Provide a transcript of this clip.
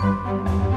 Música